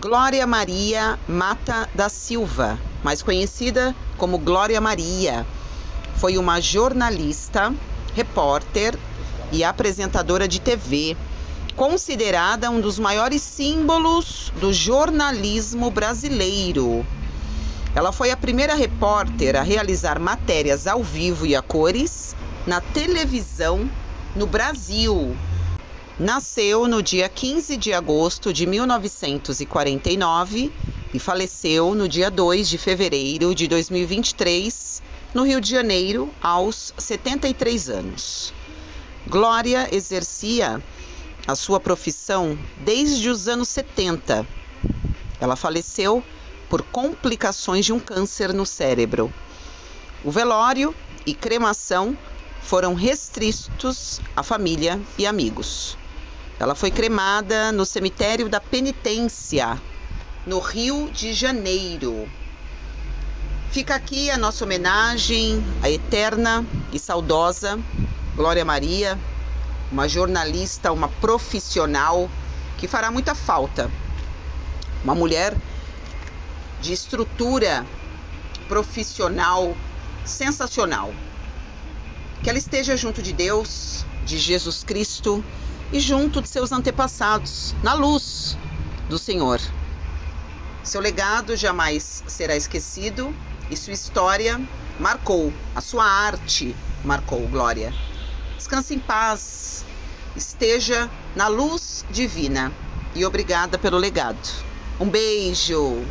Glória Maria Mata da Silva, mais conhecida como Glória Maria, foi uma jornalista, repórter e apresentadora de TV, considerada um dos maiores símbolos do jornalismo brasileiro. Ela foi a primeira repórter a realizar matérias ao vivo e a cores na televisão no Brasil. Nasceu no dia 15 de agosto de 1949 e faleceu no dia 2 de fevereiro de 2023, no Rio de Janeiro, aos 73 anos. Glória exercia a sua profissão desde os anos 70. Ela faleceu por complicações de um câncer no cérebro. O velório e cremação foram restritos à família e amigos. Ela foi cremada no cemitério da Penitência, no Rio de Janeiro. Fica aqui a nossa homenagem à eterna e saudosa Glória Maria, uma jornalista, uma profissional que fará muita falta. Uma mulher de estrutura profissional sensacional. Que ela esteja junto de Deus, de Jesus Cristo e junto de seus antepassados, na luz do Senhor. Seu legado jamais será esquecido e sua história marcou, a sua arte marcou, Glória. Descanse em paz, esteja na luz divina e obrigada pelo legado. Um beijo!